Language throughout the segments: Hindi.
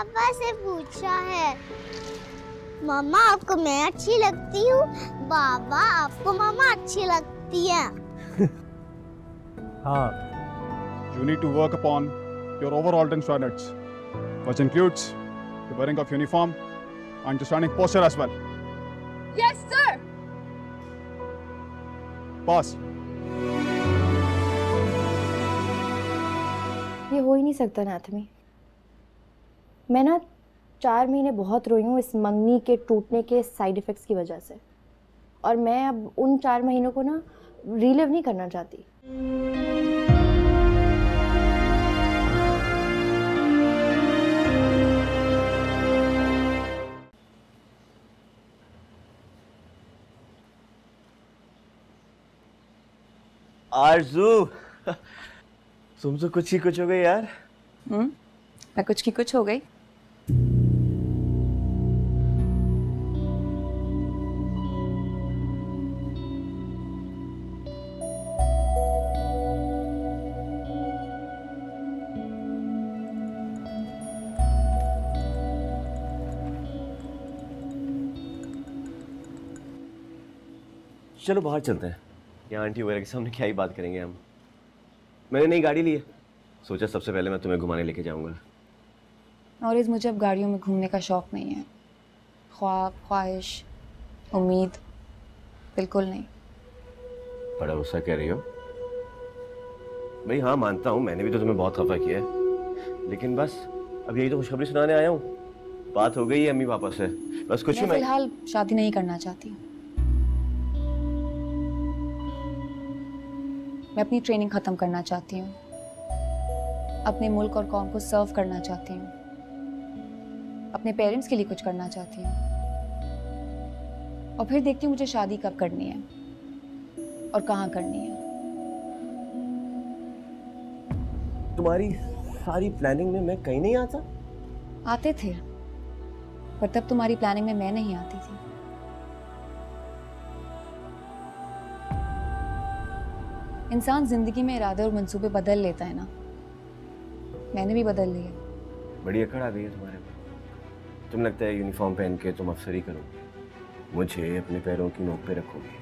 पापा से पूछा है मामा आपको मैं अच्छी लगती हूँ बाबा आपको मामा अच्छी लगती है हाँ You need to work upon your overall drink standards, which includes the wearing of uniform and the standing posture as well. Yes, sir. Pass. ये हो ही नहीं सकता नाथमी मैं ना चार महीने बहुत रोई हूँ इस मंगनी के टूटने के साइड इफ़ेक्ट्स की वजह से। और मैं अब उन चार महीनों को ना रिलिव नहीं करना चाहती। आरज़ू तुम तो कुछ ही कुछ हो गई यार। हम्म मैं कुछ की कुछ हो गई। चलो बाहर चलते हैं। यहाँ आंटी वगैरह के सामने क्या ही बात करेंगे हम? मैंने नई गाड़ी ली है। सोचा सबसे पहले मैं तुम्हें घुमाने लेके जाऊँगा। और इस मुझे अब गाड़ियों में घूमने का शौक नहीं है। ख्वाब ख्वाहिश उम्मीद बिल्कुल नहीं। बड़ा गुस्सा कह रही हो? भाई हाँ मानता हूँ मैंने भी तो तुम्हें बहुत खफा किया है। लेकिन बस अब यही तो खुशखबरी सुनाने आया हूँ। बात हो गई है अम्मी पापा से। बस कुछ ही मैं मैं फ़िलहाल शादी नहीं करना चाहती। मैं अपनी ट्रेनिंग ख़त्म करना चाहती हूँ। अपने मुल्क और कौम को सर्व करना चाहती हूँ। अपने पेरेंट्स के लिए कुछ करना चाहती हूँ। और फिर देखती हूँ मुझे शादी कब करनी है और कहाँ करनी है। तुम्हारी सारी प्लानिंग में मैं कहीं नहीं आता? आते थे पर तब तुम्हारी प्लानिंग में मैं नहीं आती थी। इंसान ज़िंदगी में इरादे और मंसूबे बदल लेता है ना। मैंने भी बदल लिए। बड़ी अकड़ आ गई है तुम्हारे में तुम लगता है यूनिफॉर्म पहन के तुम अफसरी करो मुझे अपने पैरों की नोक पे रखोगे।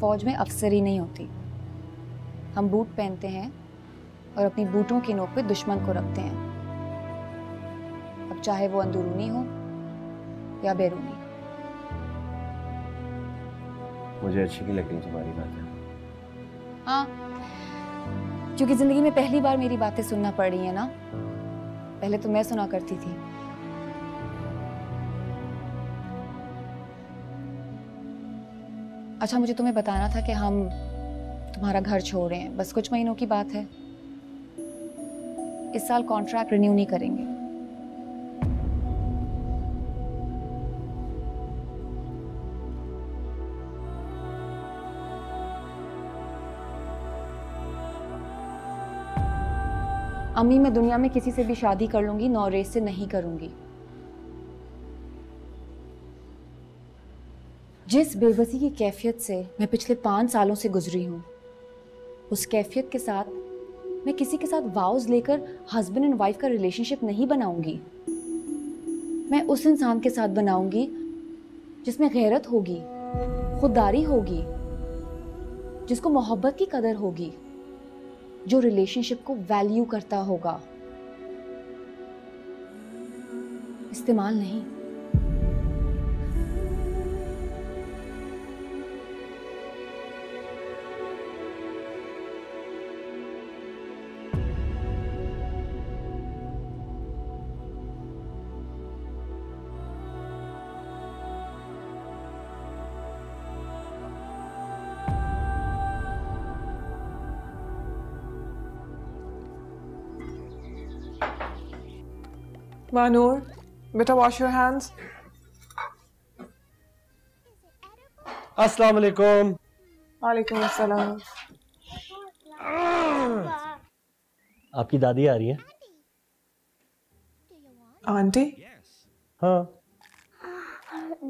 फौज में अफसरी नहीं होती। हम बूट पहनते हैं और अपनी बूटों की नोक पे दुश्मन को रखते हैं। अब चाहे वो अंदरूनी हो या बैरूनी। मुझे अच्छी नहीं लगती तुम्हारी बातें। हाँ क्योंकि ज़िंदगी में पहली बार मेरी बातें सुनना पड़ रही है ना, पहले तो मैं सुना करती थी। अच्छा मुझे तुम्हें बताना था कि हम तुम्हारा घर छोड़ रहे हैं। बस कुछ महीनों की बात है। इस साल कॉन्ट्रैक्ट रिन्यू नहीं करेंगे। अम्मी मैं दुनिया में किसी से भी शादी कर लूँगी, नौ रेस से नहीं करूँगी। जिस बेबसी की कैफियत से मैं पिछले पाँच सालों से गुजरी हूँ, उस कैफियत के साथ मैं किसी के साथ वाउज लेकर हस्बैंड एंड वाइफ का रिलेशनशिप नहीं बनाऊँगी। मैं उस इंसान के साथ बनाऊँगी जिसमें गैरत होगी, खुददारी होगी, जिसको मोहब्बत की कदर होगी। जो रिलेशनशिप को वैल्यू करता होगा। इस्तेमाल नहीं। Manur, better wash your hands. अस्सलाम वालेकुम Alaikum assalam. आपकी दादी आ रही है? आंटी हाँ।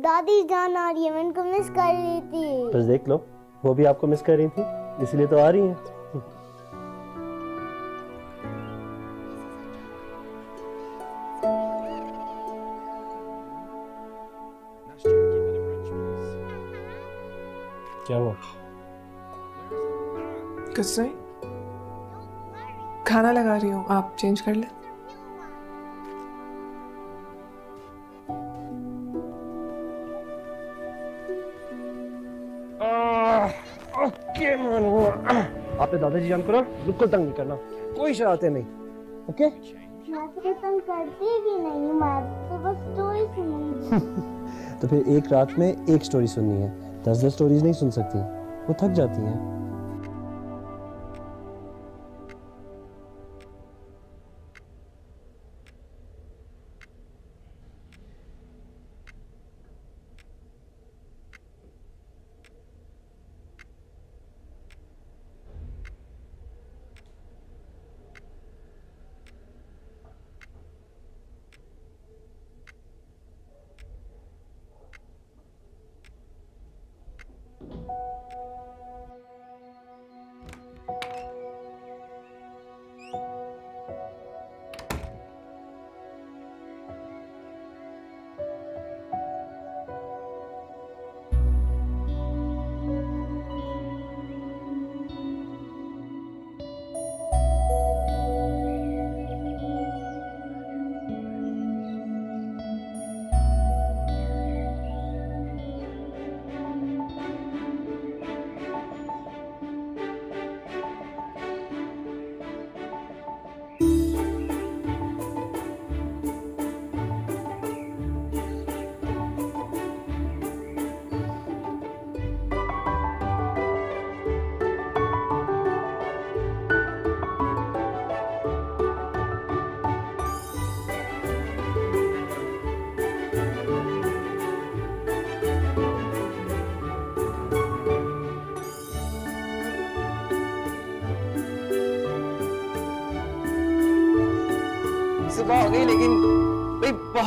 दादी जान आ रही है मैं उनको मिस कर रही थी। बस देख लो वो भी आपको मिस कर रही थी इसलिए तो आ रही हैं। क्या हुआ कुछ नहीं खाना लगा रही हूँ। आप चेंज कर ले। ओके आपने दादाजी जान करो बिल्कुल तंग नहीं करना। कोई शरारतें नहीं। ओके मैं तो तंग करती भी नहीं मैं तो बस स्टोरी सुनूँगी तो फिर एक रात में एक स्टोरी सुननी है। दस दस स्टोरीज नहीं सुन सकती। वो थक जाती हैं।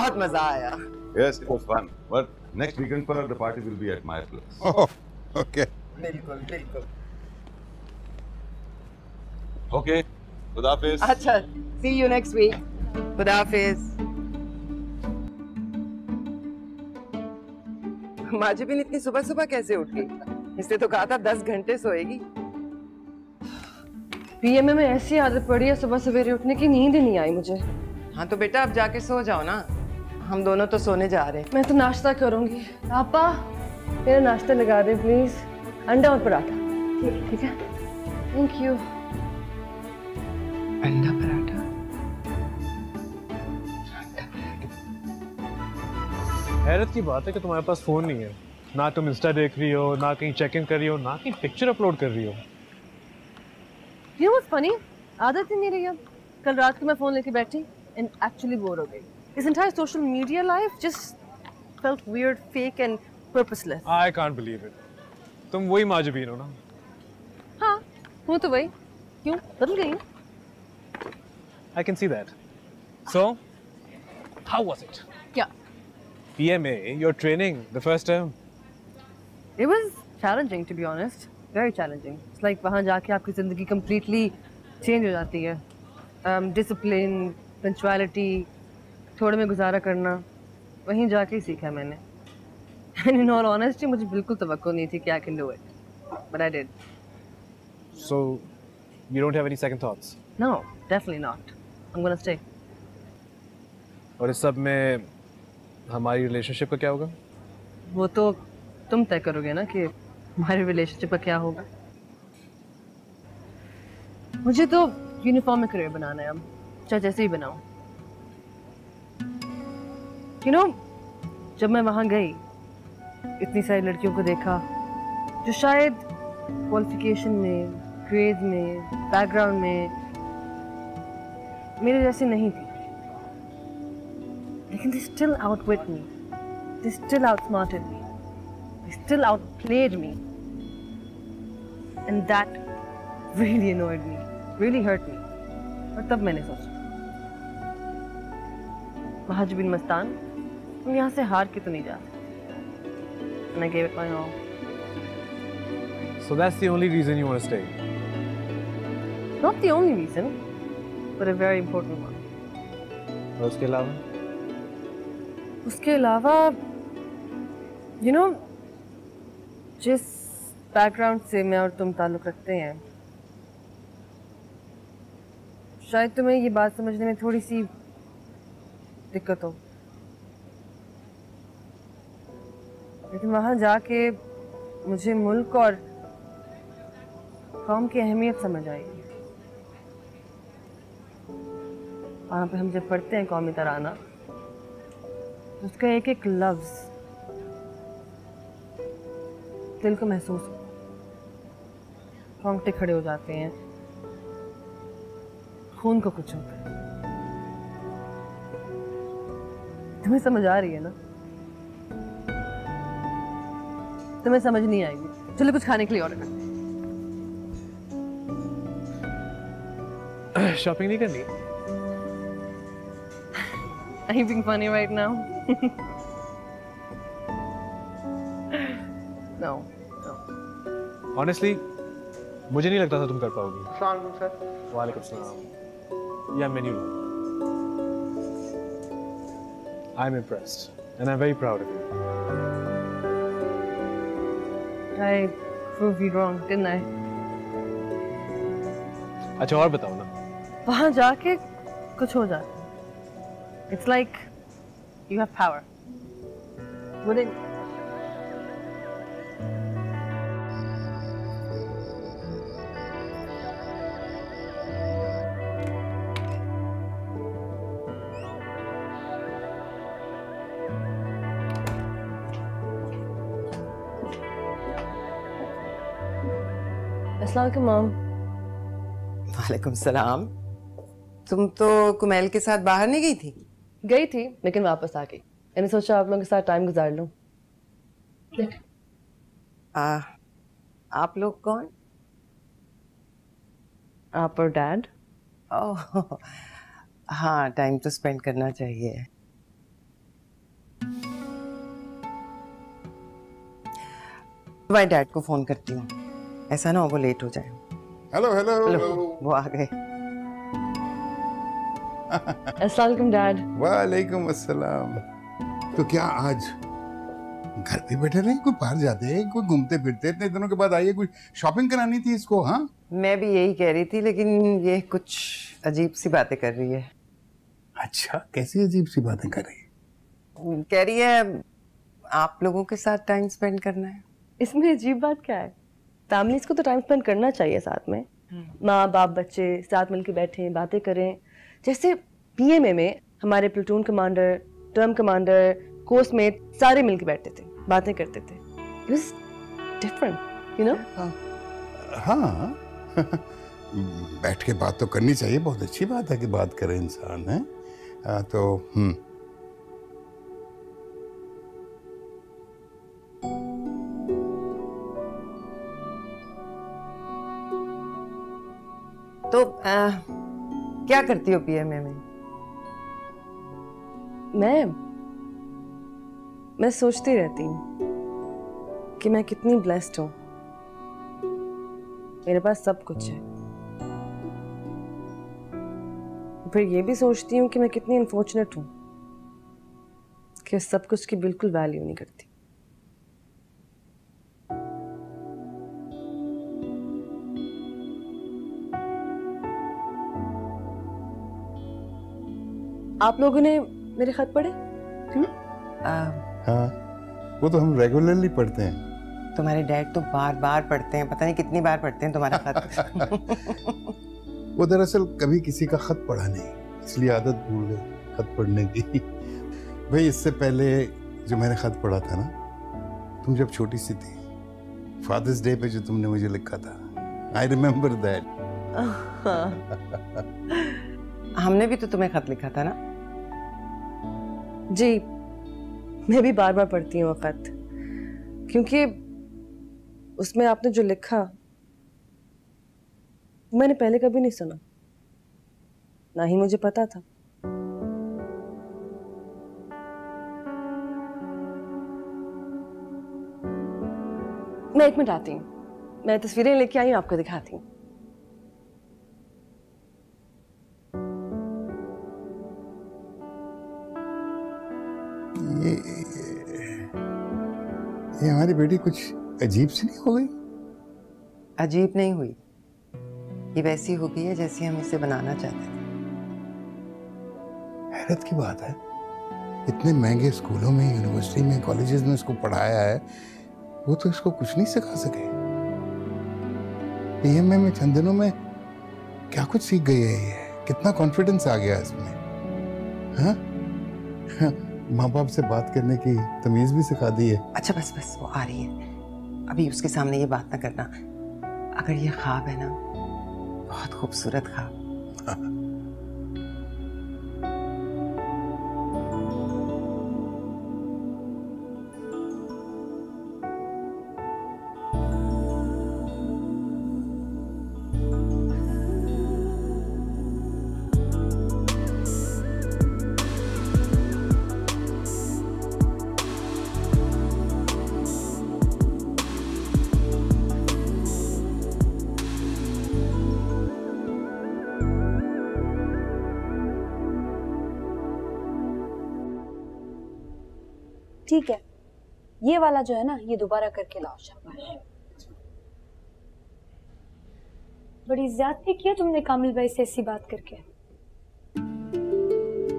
बहुत मज़ा आया Yes, it was fun. But next weekend for the party will be at my place. Oh, okay. बिल्कुल बिल्कुल Okay. Good Hafiz. अच्छा सी यू नेक्स्ट वीक खुदा हाफिज माजुबिन इतनी सुबह सुबह कैसे उठ गई इसने तो कहा था दस घंटे सोएगी पीएमए में ऐसी आदत पड़ी है सुबह सवेरे उठने की नींद ही नहीं आई मुझे हाँ तो बेटा अब जाके सो जाओ ना हम दोनों तो सोने जा रहे हैं। मैं तो नाश्ता करूँगी। पापा मेरा नाश्ता लगा दे प्लीज़ अंडा और पराठा। ठीक ठीक है? थैंक यू अंडा पराठा? हैरत की बात है कि तुम्हारे पास फ़ोन नहीं है। ना तुम इंस्टा देख रही हो ना कहीं चेक इन कर रही हो ना कहीं पिक्चर अपलोड कर रही हो। यू वाज फनी आदत ही नहीं रही अब। कल रात को मैं फ़ोन लेके बैठी एंड एक्चुअली बोर हो गई। This entire social media life just felt weird fake and purposeless I can't believe it तुम वही माजबीन हो ना हाँ हूँ तो वही क्यों बदल गई हूँ I can see that so how was it क्या PMA your training the first time It was challenging to be honest. Very challenging. It's like वहाँ जाके आपकी ज़िंदगी completely change हो जाती है. Um, discipline, punctuality, थोड़े में गुजारा करना, वहीं जाके ही सीखा मैंने. And in all honesty, मुझे बिल्कुल तवक्को नहीं थी कि I can do it. But I did. so you don't have any second thoughts No, definitely not. I'm gonna stay. और इस सब में हमारी रिलेशनशिप का क्या होगा वो तो तुम तय करोगे ना कि हमारे रिलेशनशिप का क्या होगा मुझे तो यूनिफॉर्म में करियर बनाना है अब चाहे जैसे ही बनाऊँ यू नो जब मैं वहाँ गई, इतनी सारी लड़कियों को देखा, जो शायद क्वालिफिकेशन में ग्रेड में बैकग्राउंड में, मेरे जैसे नहीं थी। लेकिन they still outwit me they still outsmarted me they still outplayed me and that really annoyed me really hurt me और तब मैंने सोचा। महाजुबिन मस्तान तुम यहाँ से हार के तो नहीं जा सकते And I gave it my all. so that's the only reason you want to stay Not the only reason, but a very important one. और उसके अलावा उसके अलावा यू नो जिस बैकग्राउंड से मैं और तुम ताल्लुक रखते हैं शायद तुम्हें ये बात समझने में थोड़ी सी दिक्कत हो लेकिन वहाँ जाके मुझे मुल्क और कौम की अहमियत समझ आएगी वहाँ पे हम जब पढ़ते हैं कौमी तराना तो उसका एक एक लफ्ज दिल को महसूस है। रोंगटे खड़े हो जाते हैं। खून को कुछ होता है। तुम्हें समझ आ रही है ना? तुम्हें समझ नहीं आएगी। चलो कुछ खाने के लिए ऑर्डर करते शॉपिंग नहीं करनी? Are you being funny right now? no. Honestly मुझे नहीं लगता था तुम कर पाओगी। सर वालेकुम सलाम। या menu I am impressed and I am very proud of you I proved you wrong, didn't I? अच्छा और बताओ ना वहां जाके कुछ हो जाता है It's like you have power. Wouldn't Mom. वालेकुम सलाम। तुम तो कुमैल के साथ बाहर नहीं गई थी? गई थी लेकिन वापस आ गई। मैंने सोचा आप लोगों के साथ टाइम गुजार लूँ। आ, आप लोग कौन? आप और डैड ओह हाँ टाइम तो स्पेंड करना चाहिए। मैं डैड को फ़ोन करती हूँ। ऐसा ना हो वो लेट हो जाए। हेलो हेलो वो आ गए। अस्सलाम डैड वालेकुम अस्सलाम। तो क्या आज घर पे बैठे रहे? कोई बाहर जाते हैं? कोई घूमते फिरते इतने दिनों के बाद आइए कुछ शॉपिंग करानी थी इसको हाँ? मैं भी यही कह रही थी लेकिन ये कुछ अजीब सी बातें कर रही है। अच्छा कैसी अजीब सी बातें कर रही है? कह रही है आप लोगों के साथ टाइम स्पेंड करना है। इसमें अजीब बात क्या है? फैमिलीज़ को तो टाइम स्पेंड करना चाहिए साथ में। माँ बाप बच्चे साथ मिलकर बैठें बातें करें। जैसे पीएमए में हमारे platoon commander term commander course में सारे मिलकर बैठते थे बातें करते थे। डिफरेंट यू नो हाँ। बैठ के बात तो करनी चाहिए बहुत अच्छी बात है कि बात करे इंसान है। आ, तो हम्म। तो आ, क्या करती हो पीएमए में? मैं मैं सोचती रहती हूँ कि मैं कितनी ब्लेस्ड हूँ। मेरे पास सब कुछ है। फिर ये भी सोचती हूँ कि मैं कितनी अनफॉर्चुनेट हूँ कि उस सब कुछ की बिल्कुल वैल्यू नहीं करती। आप लोगों ने मेरे खत पढ़े? हाँ वो तो हम रेगुलरली पढ़ते हैं। तुम्हारे डैड तो बार बार पढ़ते हैं पता नहीं कितनी बार पढ़ते हैं तुम्हारा खत। वो दरअसल कभी किसी का खत पढ़ा नहीं इसलिए आदत भूल गए खत पढ़ने की। भाई इससे पहले जो मैंने खत पढ़ा था ना तुम जब छोटी सी थी फादर्स डे पे जो तुमने मुझे लिखा था आई रिमेम्बर दैट हमने भी तो तुम्हें खत लिखा था ना? जी, मैं भी बार बार पढ़ती हूँ खत क्योंकि उसमें आपने जो लिखा, मैंने पहले कभी नहीं सुना। ना ही मुझे पता था। मैं एक मिनट आती हूँ। मैं तस्वीरें लेके आई हूँ, आपको दिखाती हूँ। ये ये हमारी बेटी कुछ अजीब सी नहीं हो गई? अजीब नहीं हुई। ये वैसी हो गई है जैसी हम इसे बनाना चाहते थे। हैरत की बात है। इतने महँगे स्कूलों में यूनिवर्सिटी में कॉलेजेस में इसको पढ़ाया है वो तो इसको कुछ नहीं सिखा सके। पीएमए में चंद दिनों में क्या कुछ सीख गई है ये? कितना कॉन्फिडेंस आ गया इसमें? हाँ। माँ बाप से बात करने की तमीज भी सिखा दी है। अच्छा बस बस वो आ रही है। अभी उसके सामने ये बात ना करना। अगर ये ख्वाब है ना बहुत खूबसूरत ख्वाब। वाला जो है ना, ये दोबारा करके लाओ, शाबाश। बड़ी ज्यादती किया तुमने कामिल भाई से ऐसी बात करके।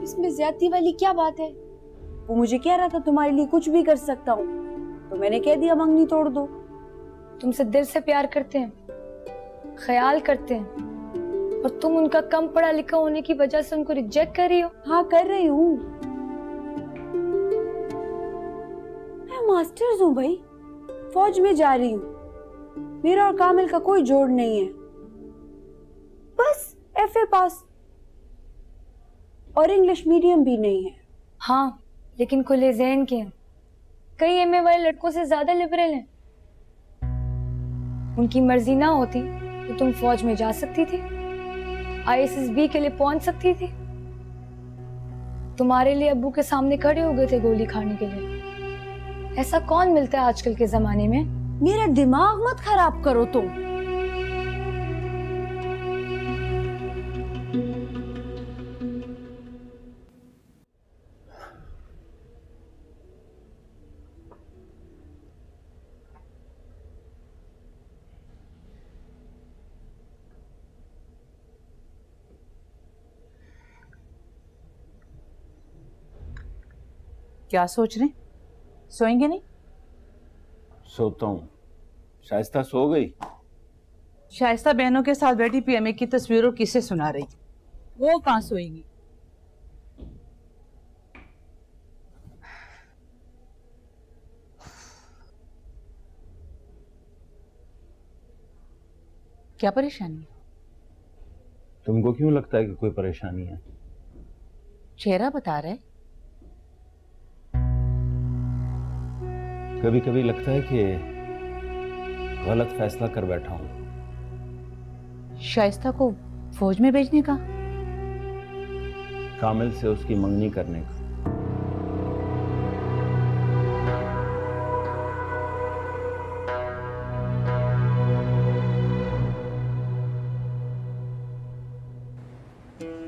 इसमें ज्यादती वाली क्या बात है? वो मुझे कह रहा था तुम्हारे लिए कुछ भी कर सकता हूँ तो मैंने कह दिया मंगनी तोड़ दो। तुमसे दिल से प्यार करते हैं, ख्याल करते हैं, और तुम उनका कम पढ़ा लिखा होने की वजह से उनको रिजेक्ट कर रही हो। हाँ कर रही हूँ। मैं मास्टर्स हूँ भाई। फौज में जा रही हूँ। मेरा और कामिल का कोई जोड़ नहीं है। बस एफए पास और इंग्लिश मीडियम भी नहीं है। हाँ लेकिन खुले जहन के हैं। कई एमए वाले लड़कों से ज़्यादा लिबरल हैं। उनकी मर्ज़ी ना होती तो तुम फौज में जा सकती थी। आईएसएसबी के लिए पहुँच सकती थी। तुम्हारे लिए अबू के सामने खड़े हो गए थे गोली खाने के लिए। ऐसा कौन मिलता है आजकल के जमाने में? मेरा दिमाग मत खराब करो तुम। क्या सोच रहे हैं? सोएँगे नहीं? सोता हूँ। शाइस्ता सो गई। शाइस्ता बहनों के साथ बैठी पीएमए की तस्वीरों किसे सुना रही? वो कहाँ सोएँगी? क्या परेशानी है? तुमको क्यों लगता है कि कोई परेशानी है? चेहरा बता रहे कभी कभी लगता है कि गलत फैसला कर बैठा हूँ। शाइस्ता को फौज में भेजने का? कामिल से उसकी मंगनी करने का।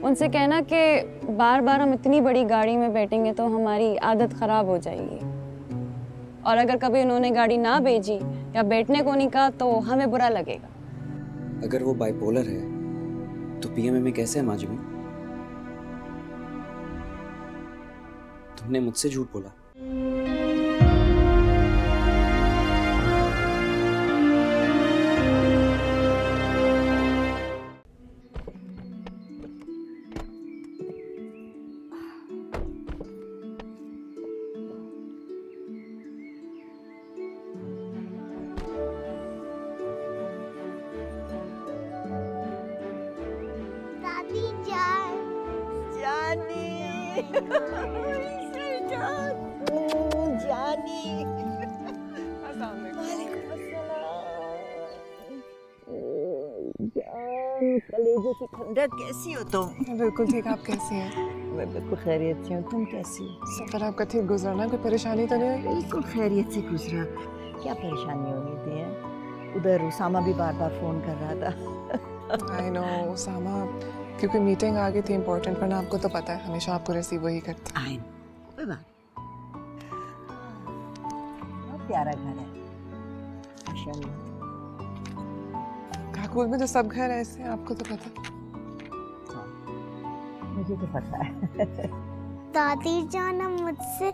उनसे कहना कि बार बार हम इतनी बड़ी गाड़ी में बैठेंगे तो हमारी आदत ख़राब हो जाएगी। और अगर कभी उन्होंने गाड़ी ना भेजी या बैठने को नहीं कहा तो हमें बुरा लगेगा। अगर वो बाइपोलर है तो पीएमए में कैसे है माजमी? तुमने मुझसे झूठ बोला। हो तुम बिल्कुल ठीक आप कैसी हैं? मैं बिल्कुल खैरियत से हूँ तुम कैसी हो? सफ़र आपका ठीक गुजरा ना कोई परेशानी तो नहीं बिल्कुल खैरियत से गुजरा। क्या परेशानी होनी थी है? उधर उसामा भी बार बार फ़ोन कर रहा था। आई नो उसामा क्योंकि मीटिंग आ गई थी इम्पोर्टेंट वरना आपको तो पता है हमेशा आपको रिसीव वही करता आई नो कोई बात प्यारा घर है। स्कूल में तो सब घर ऐसे हैं आपको तो पता मुझे तो पता है। दादी जान अब मुझसे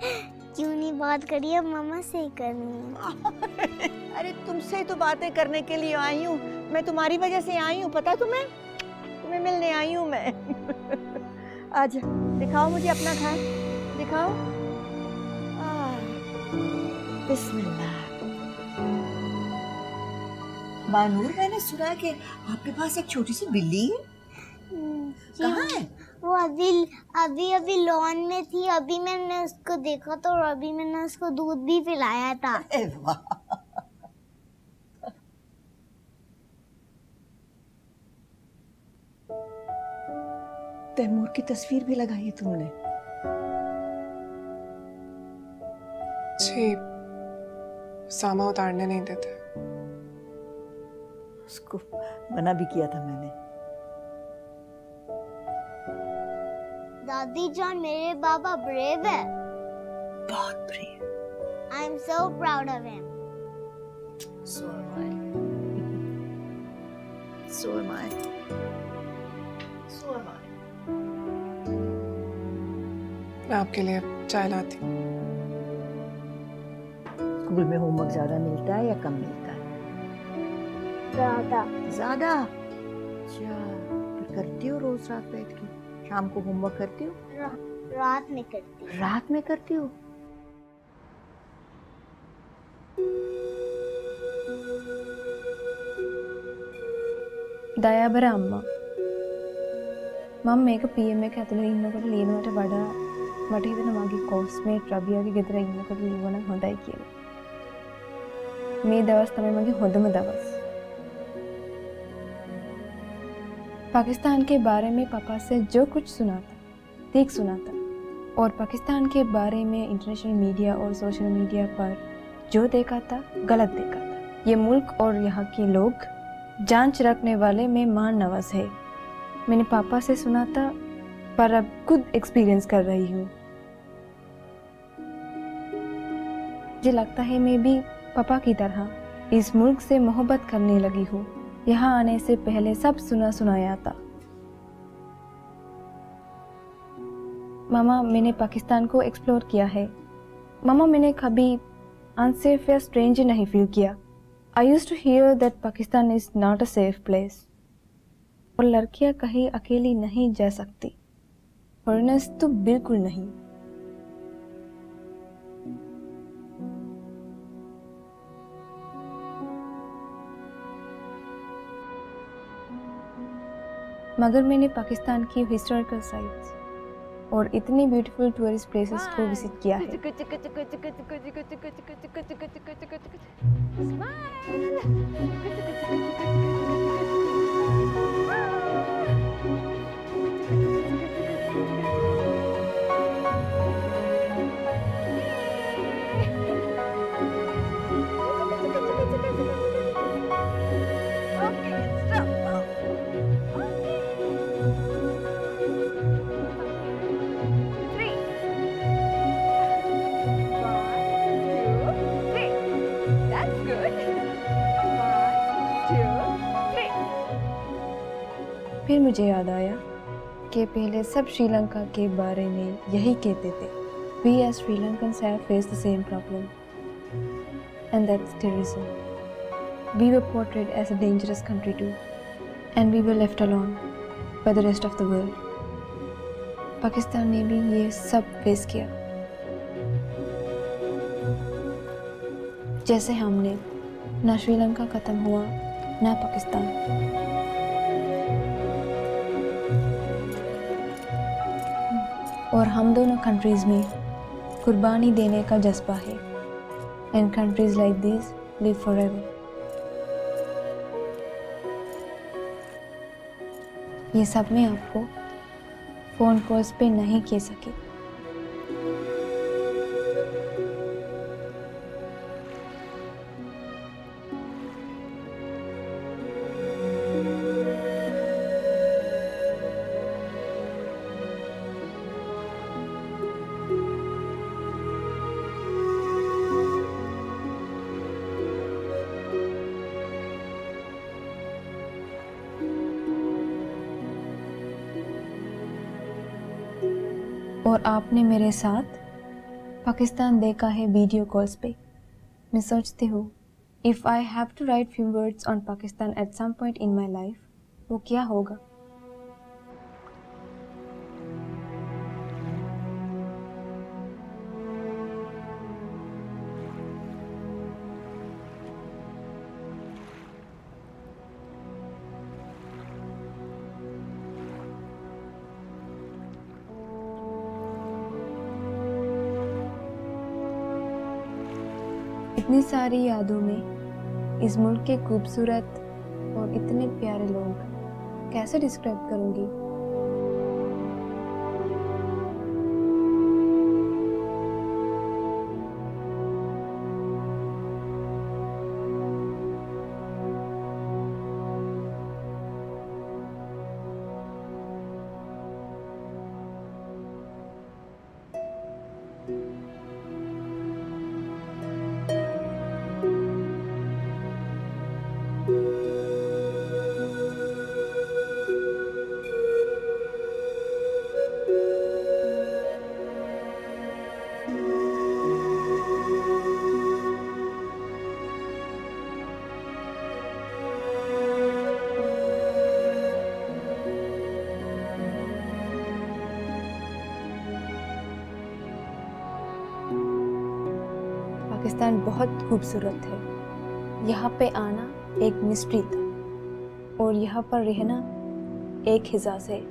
क्यों नहीं बात करी? अब मामा से ही करनी है। अरे तुमसे तो बातें करने के लिए आई हूँ। मैं तुम्हारी वजह से आई हूँ पता तुम्हें? तुम्हें मिलने आई हूँ मैं। आज दिखाओ मुझे अपना घर। दिखाओ। बिस्मिल्लाह। बानूर मैंने सुना है कि आपके पास एक छोटी सी बिल्ली है। कहाँ है? वो अभी अभी अभी लॉन में थी अभी मैंने उसको देखा तो और अभी मैंने उसको दूध भी पिलाया था। तैमूर की तस्वीर भी लगाई है तुमने? जी सामा उतारने नहीं देते। उसको मना भी किया था मैंने। दादी जान मेरे बाबा ब्रेव है। बहुत brave I am so proud of him So am I. So am I. So am I. मैं आपके लिए चाय लाती हूँ। स्कूल में होमवर्क ज़्यादा मिलता है या कम मिलता है? ज़्यादा। ज़्यादा? अच्छा करती हो रोज रात बैठ के? शाम को होमवर्क करती हो? रा, रात में करती रात में करती हो? දයාබර අම්මා මම මේක පම් එක ඇතුළ ඉන්නකොට ලීනවට වඩා මට හිතන මගේ කෝස්මේට් රබියගේ ගෙදර ඉන්නකොට ලීවන හොඳයි කියලා මේ දවස් තමයි මගේ හොඳම දවස් पाकिस्तान के बारे में पापा से जो कुछ सुना था देख सुना था। और पाकिस्तान के बारे में इंटरनेशनल मीडिया और सोशल मीडिया पर जो देखा था, गलत देखा था। ये मुल्क और यहाँ के लोग जाँच रखने वाले में मान नवाज़ है। मैंने पापा से सुना था, पर अब खुद एक्सपीरियंस कर रही हूँ। मुझे लगता है मैं भी पापा की तरह इस मुल्क से मोहब्बत करने लगी हूँ। यहाँ आने से पहले सब सुना सुनाया था। मामा, मैंने पाकिस्तान को एक्सप्लोर किया है। मामा, मैंने कभी अनसेफ या स्ट्रेंज नहीं फील किया। I use to hear that Pakistan is not a safe place और लड़कियाँ कहीं अकेली नहीं जा सकती। फॉरनर्स तो बिल्कुल नहीं। मगर मैंने पाकिस्तान की हिस्टोरिकल साइट्स और इतने ब्यूटीफुल टूरिस्ट प्लेसेस को विज़िट किया है फिर मुझे याद आया कि पहले सब श्रीलंका के बारे में यही कहते थे। We as Sri Lankans have face the same problem and that's terrorism we were portrayed as a dangerous country too and we were left alone by the rest of the world Pakistan ने भी ये सब फेस किया। जैसे हमने, ना श्रीलंका ख़त्म हुआ, ना पाकिस्तान। और हम दोनों कंट्रीज़ में कुर्बानी देने का जज्बा है। And countries like this live forever ये सब मैं आपको फ़ोन कॉल्स पे नहीं कह सकी। और आपने मेरे साथ पाकिस्तान देखा है वीडियो कॉल्स पे। मैं सोचती हूँ if I have to write few words on Pakistan at some point in my life वो क्या होगा? इतनी सारी यादों में इस मुल्क के खूबसूरत और इतने प्यारे लोग कैसे डिस्क्राइब करूँगी? पाकिस्तान बहुत खूबसूरत है यहाँ पे आना एक मिस्ट्री था और यहाँ पर रहना एक हिसास है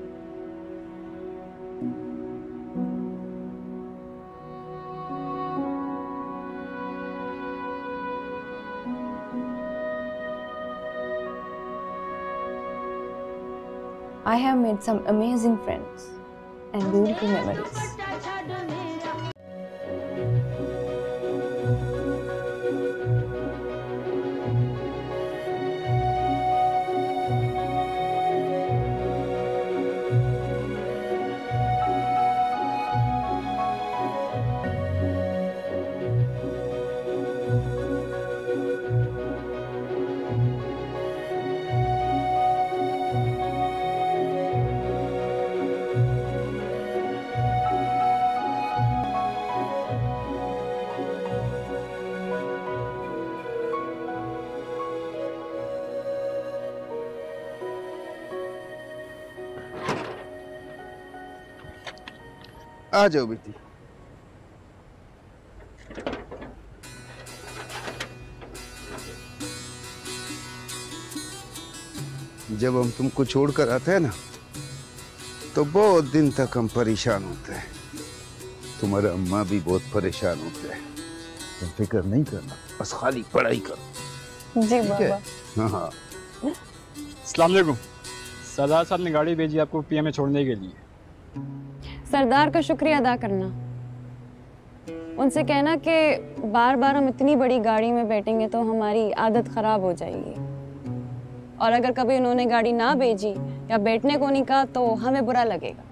I have made some amazing friends and beautiful memories. आ जाओ बेटी। जब हम तुमको छोड़कर आते हैं ना तो बहुत दिन तक हम परेशान होते हैं। तुम्हारे अम्मा भी बहुत परेशान होते हैं। तुम फ़िक्र नहीं करना बस खाली पढ़ाई करो। जी ठीक है? बाबा। हाँ हाँ। अस्सलाम वालेकुम। सरदार साहब ने गाड़ी भेजी आपको पीएम में छोड़ने के लिए। सरदार का शुक्रिया अदा करना। उनसे कहना कि बार बार हम इतनी बड़ी गाड़ी में बैठेंगे तो हमारी आदत ख़राब हो जाएगी। और अगर कभी उन्होंने गाड़ी ना भेजी या बैठने को नहीं कहा तो हमें बुरा लगेगा।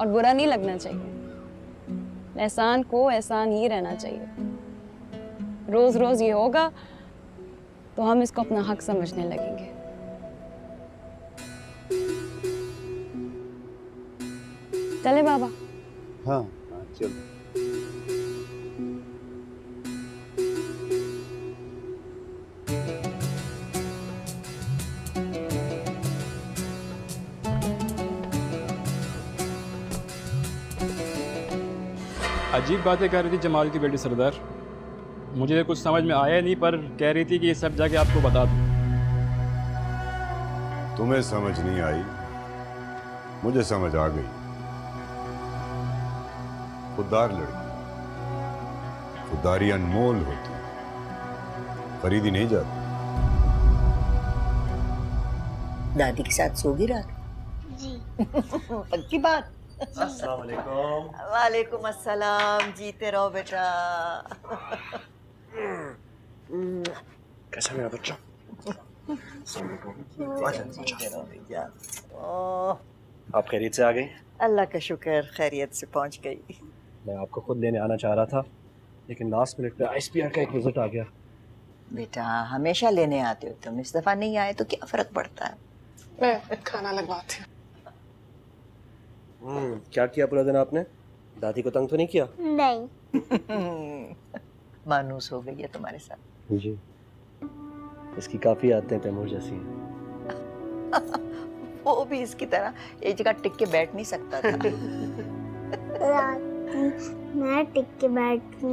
और बुरा नहीं लगना चाहिए। एहसान को एहसान ही रहना चाहिए। रोज़ रोज़ ये होगा तो हम इसको अपना हक समझने लगेंगे। चले बाबा। हाँ हाँ चलो। अजीब बातें कर रही थी जमाल की बेटी सरदार। मुझे कुछ समझ में आया नहीं पर कह रही थी कि ये सब जाके आपको बता दूँ। तुम्हें समझ नहीं आई? मुझे समझ आ गई। खुददार लड़की। खुददारी अनमोल होती। खरीदी नहीं जाती। दादी के साथ सोगी रात? जी। पक्की बात। वालेकुम वालेकुम अस्सलाम जीते रहो बेटा। कैसा मेरा बच्चा? आप खैरियत से आ गए अल्लाह का शुक्र खैरियत से पहुँच गई। मैं आपको खुद लेने आना चाह रहा था लेकिन लास्ट मिनट पे आईएसपीआर का एक विज़िट आ गया। बेटा हमेशा लेने आते हो तुम। इस दफ़ा नहीं आए तो क्या फ़र्क पड़ता है? मैं खाना लगवाती हूँ। हम्म, क्या किया पूरा दिन आपने? दादी को तंग तो नहीं किया? नहीं। मानूस हो गई है तुम्हारे साथ। जी। इसकी काफ़ी आदतें तैमूर जैसी हैं। वो भी इसकी तरह एक जगह टिक के बैठ नहीं सकता था। मैं टिक के बैठी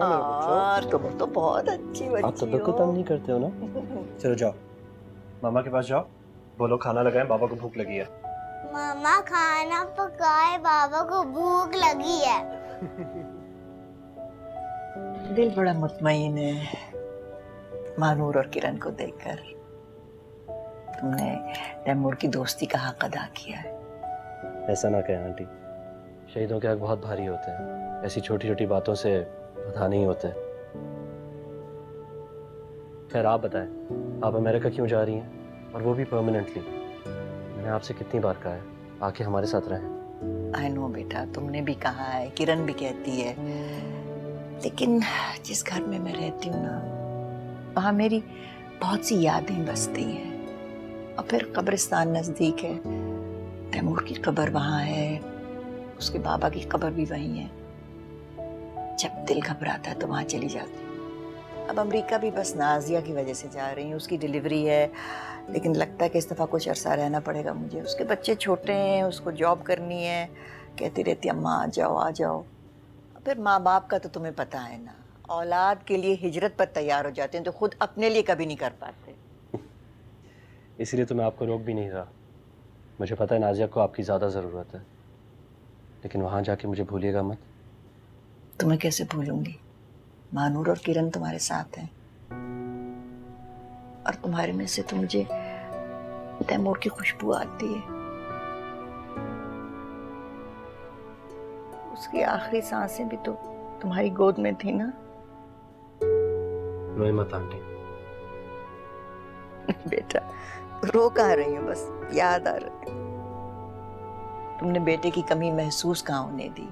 हाँ, तुम तो बहुत अच्छी आप बच्ची तब को हो। तंग नहीं करते हो ना? चलो जाओ। मामा के पास जाओ। बोलो खाना लगाएँ बाबा को भूख लगी है। मामा खाना पकाए। बाबा को भूख लगी है। दिल बड़ा मुतमईन है। मानूर और किरण को देखकर तुमने तैमूर की दोस्ती का हक अदा किया है। ऐसा ना कहें आंटी। शहीदों के हक बहुत भारी होते हैं। ऐसी छोटी छोटी बातों से बधा नहीं होते। खैर, आप बताएँ, आप अमेरिका क्यों जा रही हैं? और वो भी परमानेंटली मैंने आपसे कितनी बार कहा है, आके हमारे साथ रहें। आई नो बेटा, तुमने भी कहा है, किरण भी कहती है। लेकिन जिस घर में मैं रहती हूँ ना, वहाँ मेरी बहुत सी यादें बसती हैं। और फिर कब्रिस्तान नज़दीक है। तैमूर की कब्र वहाँ है उसके बाबा की कब्र भी वहीं है। जब दिल घबराता है तो वहाँ चली जाती हूँ। अब अमेरिका भी बस नाजिया की वजह से जा रही हूँ, उसकी डिलीवरी है, लेकिन लगता है कि इस दफ़ा कुछ अरसा रहना पड़ेगा मुझे। उसके बच्चे छोटे हैं, उसको जॉब करनी है, कहती रहती अम्मा, आ जाओ आ जाओ। फिर माँ बाप का तो तुम्हें पता है ना, औलाद के लिए हिजरत पर तैयार हो जाते हैं तो खुद अपने लिए कभी नहीं कर पाते। इसलिए तो मैं आपको रोक भी नहीं रहा। मुझे पता है नाजिया को आपकी ज़्यादा ज़रूरत है। लेकिन वहाँ जाके मुझे भूलिएगा मत। तुम्हें कैसे भूलूँगी? मानूर और किरण तुम्हारे साथ हैं। और तुम्हारे में से तो मुझे तैमूर की खुशबू आती है। उसकी आखिरी साँसें भी तो तुम्हारी गोद में थी ना? रोए मत आंटी। बेटा रो कहाँ रही हूँ? बस याद आ रहा है। तुमने बेटे की कमी महसूस कहाँ होने दी?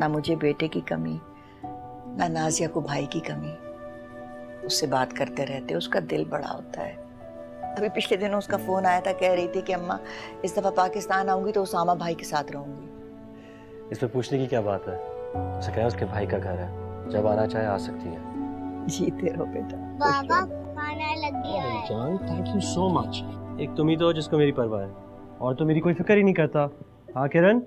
ना मुझे बेटे की कमी ना नाजिया को भाई की कमी। उससे बात करते रहते उसका दिल बड़ा होता है। अभी पिछले दिनों उसका फ़ोन आया था कह रही थी कि अम्मा इस दफ़ा पाकिस्तान आऊँगी तो उसामा भाई के साथ रहूँगी। इसमें पूछने की क्या बात है? उसे कहें उसके भाई का घर है। जब आना चाहे आ सकती है। जीते रहो बेटा। बाबा खाना लग गया है। जान थैंक यू सो मच एक तुम ही तो जिसको मेरी परवाह है। और तो मेरी कोई फ़िक्र ही नहीं करता। हाँ किरण?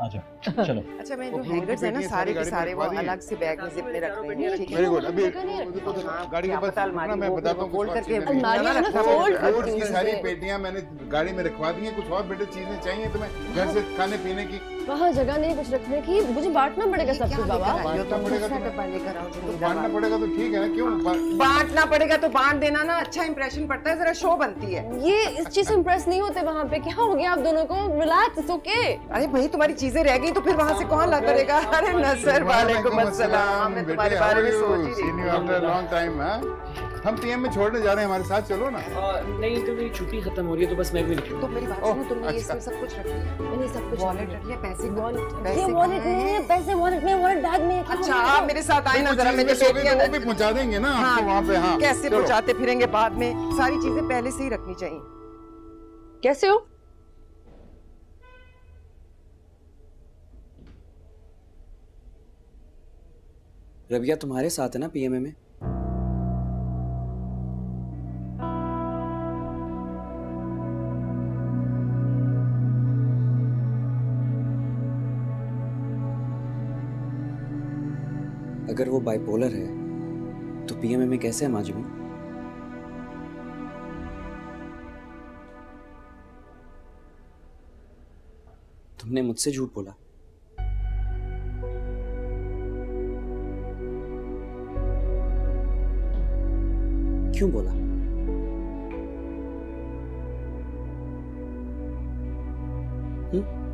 आजा। चलो। अच्छा मैं जो हैंगर्स है ना सारे के सारे वो अलग से बैग में जिप में रख रही हूँ ठीक है? वेरी गुड अभी गाड़ी के पास मैं बताता हूँ फोल्ड करके फ्रूट्स की सारी पेटियाँ मैंने गाड़ी में रखवा दी हैं कुछ और बेटे चीज़ें चाहिए तुम्हें घर से खाने पीने की। वहाँ जगह नहीं कुछ रखने की? मुझे बांटना पड़ेगा सब कुछ बाबा। बांटना पड़ेगा तुम्हें बांटना पड़ेगा तो ठीक है ना क्यों? बांटना पड़ेगा तो बांट देना ना अच्छा इंप्रेशन पड़ता है जरा शो बनती है। ये इस चीज़ से इम्प्रेस नहीं होते वहाँ पे क्या हो गया आप दोनों को रिलैक्स ओके अरे भाई तुम्हारी चीज़ें रह गई तो फिर वहाँ से कौन ला करेगा अरे नसर वालेकुम अस्सलाम। मैं तुम्हारे बारे में सोच ही seen you after long time हम पीएम में छोड़ने जा रहे हैं हमारे साथ चलो ना। नहीं तो मेरी छुट्टी खत्म हो रही है तो बस मैं भी निकलूँ तो मेरी बात सुनो तुमने ये इसमें सब कुछ रख लिया। मैंने सब कुछ वॉलेट रख लिया पैसे वॉलेट ये वॉलेट नहीं है पैसे वॉलेट में वॉलेट बैग में अच्छा आप मेरे साथ आए ना जरा मैंने वो भी पहुँचा देंगे ना आपको वहाँ पे हाँ। कैसे। पहुंचाते फिरेंगे बाद में? सारी चीज़ें पहले से ही रखनी चाहिए। कैसे हो? रबिया तुम्हारे साथ है ना पीएमए में? अगर वो बाइपोलर है तो पीएमए में कैसे है माजमी? तुमने मुझसे झूठ बोला। क्यों बोला हम्म?